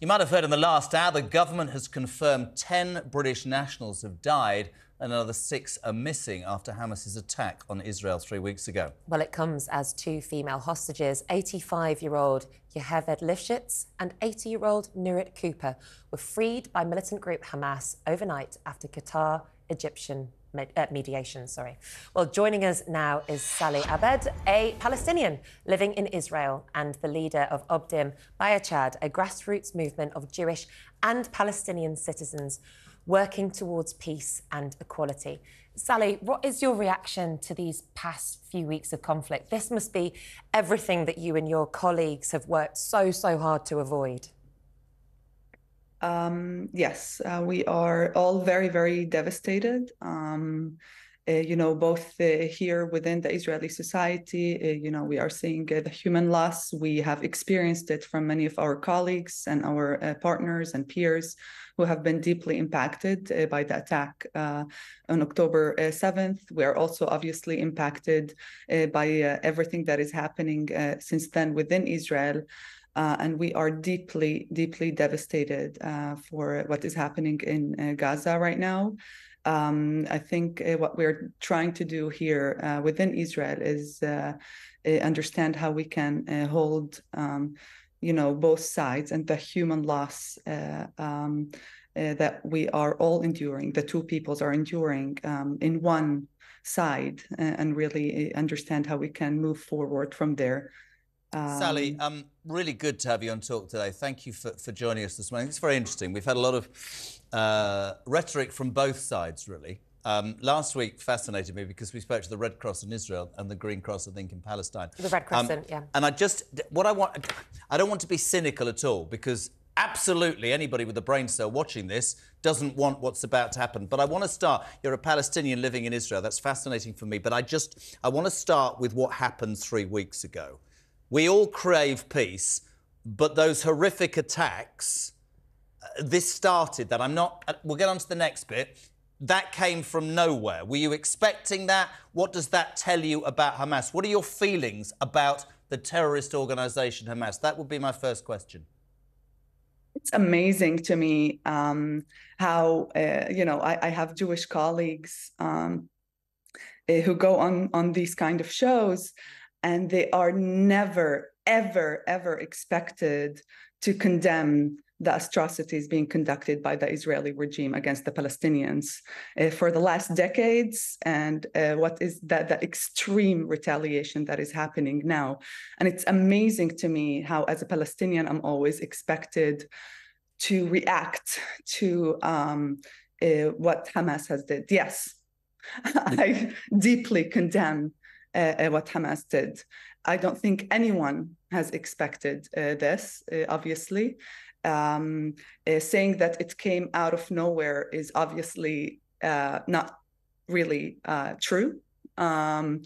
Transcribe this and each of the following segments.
You might have heard in the last hour the government has confirmed 10 British nationals have died and another six are missing after Hamas's attack on Israel three weeks ago. Well, it comes as two female hostages, 85-year-old Yocheved Lifshitz and 80-year-old Nurit Cooper, were freed by militant group Hamas overnight after Qatar, Egyptian uh, mediation. Sorry. Well, joining us now is Sally Abed, a Palestinian living in Israel and the leader of Omdim Beyachad, a grassroots movement of Jewish and Palestinian citizens working towards peace and equality. Sally, what is your reaction to these past few weeks of conflict? This must be everything that you and your colleagues have worked so, so hard to avoid. Um, yes, uh, we are all very, very devastated. Um, uh, you know, both uh, here within the Israeli society, uh, you know, we are seeing uh, the human loss. We have experienced it from many of our colleagues and our uh, partners and peers who have been deeply impacted by the attack on October 7th. Uh, we are also obviously impacted by everything that is happening since then within Israel. Uh, and we are deeply, deeply devastated uh, for what is happening in uh, Gaza right now. Um, I think what we're trying to do here within Israel is understand how we can hold um, you know both sides and the human loss uh, um, uh, that we are all enduring the two peoples are enduring um, in one side uh, and really uh, understand how we can move forward from there um, Sally, um, really good to have you on Talk today. Thank you for, for joining us this morning. It's very interesting. We've had a lot of uh, rhetoric from both sides, really. Um, last week fascinated me because we spoke to the Red Cross in Israel and the Green Cross, I think, in Palestine. The Red Crescent, um, yeah. And I just, what I want, I don't want to be cynical at all because absolutely anybody with a brain cell watching this doesn't want what's about to happen. But I want to start, you're a Palestinian living in Israel. That's fascinating for me. But I just, I want to start with what happened three weeks ago. We all crave peace, but those horrific attacks, uh, this started that. I'm not, uh, we'll get on to the next bit that came from nowhere. Were you expecting that? What does that tell you about Hamas? What are your feelings about the terrorist organization Hamas? That would be my first question. It's amazing to me um, how, uh, you know, I, I, have Jewish colleagues um, uh, who go on, on these kind of shows, and they are never, ever, ever expected to condemn the atrocities being conducted by the Israeli regime against the Palestinians uh, for the last decades, and uh, what is that the extreme retaliation that is happening now. And it's amazing to me how, as a Palestinian, I'm always expected to react to um, uh, what Hamas has did. Yes, I deeply condemn uh, uh, what Hamas did. I don't think anyone has expected uh, this, obviously um, uh, saying that it came out of nowhere is obviously uh, not really uh, true. Um,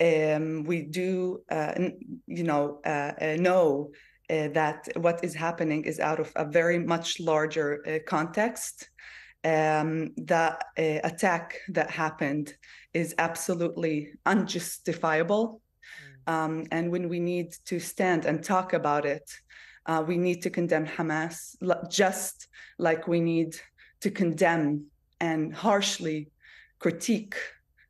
um, we do, uh, you know, uh, uh, know that what is happening is out of a very much larger context. Um, the attack that happened is absolutely unjustifiable. Mm. Um, and when we need to stand and talk about it, uh, we need to condemn Hamas just like we need to condemn and harshly critique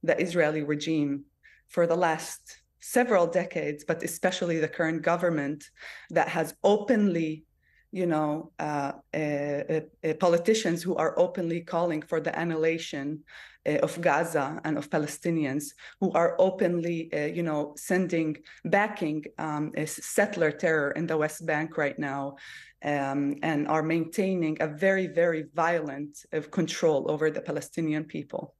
the Israeli regime for the last several decades, but especially the current government that has openly you know, uh, uh, uh, politicians who are openly calling for the annihilation uh, of Gaza and of Palestinians, who are openly, uh, you know, sending, backing um, settler terror in the West Bank right now, um, and are maintaining a very, very violent uh, control over the Palestinian people.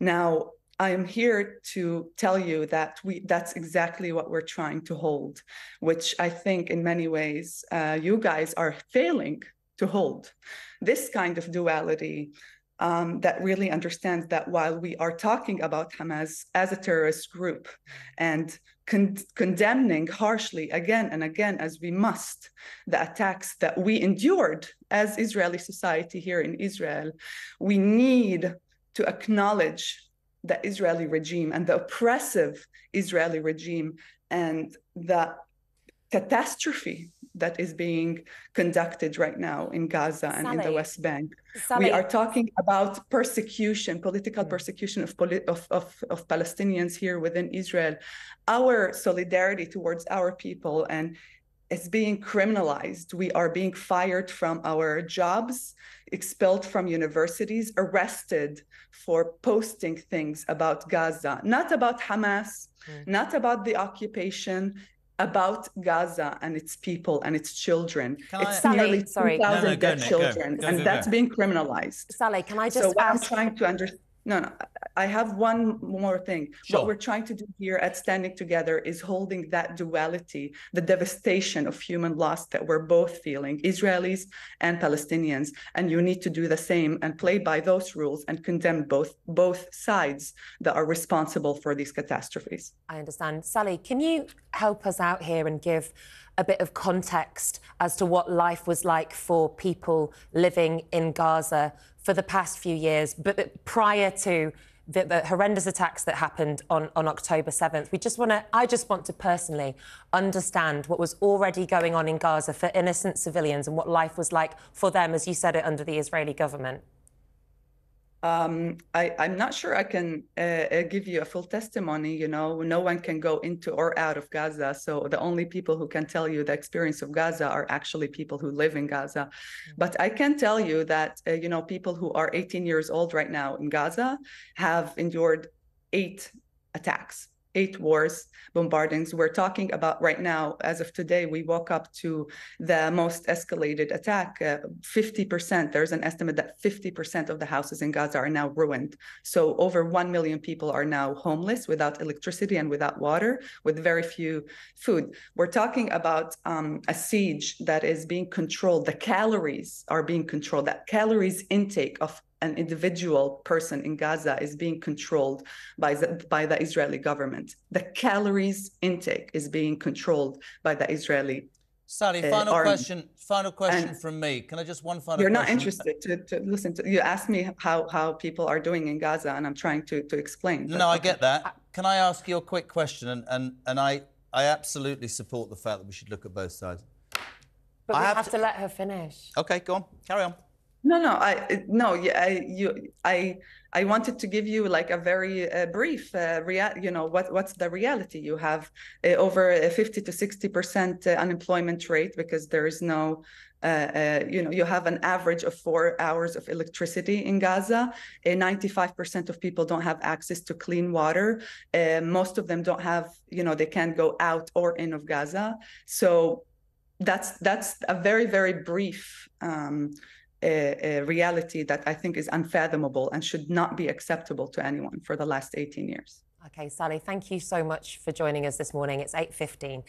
Now, I am here to tell you that we that's exactly what we're trying to hold, which I think in many ways uh, you guys are failing to hold. This kind of duality um, that really understands that while we are talking about Hamas as a terrorist group and con condemning harshly again and again, as we must, the attacks that we endured as Israeli society here in Israel, we need to acknowledge the Israeli regime and the oppressive Israeli regime and the catastrophe that is being conducted right now in Gaza and in the West Bank. Sally, We are talking about persecution, political Mm. persecution of, poli- of, of, of Palestinians here within Israel. Our solidarity towards our people and is being criminalized. We are being fired from our jobs, expelled from universities, arrested for posting things about Gaza, not about Hamas, Mm. not about the occupation, about Gaza and its people and its children. Can it's Sally, nearly sorry. 2,000 No, no, dead Nick, go. children, Go, and go, that's being criminalized. Sally, can I just So what I'm trying to understand, no, no, I have one more thing. Sure. What we're trying to do here at Standing Together is holding that duality, the devastation of human loss that we're both feeling, Israelis and Palestinians. And you need to do the same and play by those rules and condemn both both sides that are responsible for these catastrophes. I understand. Sally, can you help us out here and give a bit of context as to what life was like for people living in Gaza for the past few years, but but prior to the, the horrendous attacks that happened on, on October 7th? We just want to, I just want to personally understand what was already going on in Gaza for innocent civilians and what life was like for them, as you said it, under the Israeli government. Um, I, I'm not sure I can uh, uh, give you a full testimony. You know, no one can go into or out of Gaza. So the only people who can tell you the experience of Gaza are actually people who live in Gaza. But I can tell you that, uh, you know, people who are 18 years old right now in Gaza have endured eight attacks, eight wars, bombardings. We're talking about right now, as of today, we woke up to the most escalated attack. Uh, 50%, there's an estimate that 50% of the houses in Gaza are now ruined. So over 1 million people are now homeless without electricity and without water, with very few food. We're talking about um, a siege that is being controlled. The calories are being controlled. That calories intake of an individual person in Gaza is being controlled by the, by the Israeli government. The calories intake is being controlled by the Israeli. Sally, Uh, final army. question. Final question And- from me. Can I just one final? You're not question? interested to, to listen to. You asked me how how people are doing in Gaza, and I'm trying to to explain. but No, I get that. Can I ask you a quick question? And and and I I absolutely support the fact that we should look at both sides. But I we have have to- to let her finish. Okay, go on. Carry on. No, no, I no, yeah, I you I I wanted to give you like a very uh, brief uh, rea- you know what what's the reality? You have uh, over a 50 to 60 percent uh, unemployment rate because there is no uh, uh, you know you have an average of four hours of electricity in Gaza. Uh, 95% of people don't have access to clean water. Uh, most of them don't have you know they can't go out or in of Gaza. So that's that's a very very brief um, a, a reality that I think is unfathomable and should not be acceptable to anyone for the last 18 years. Okay, Sally, thank you so much for joining us this morning. It's 8.15.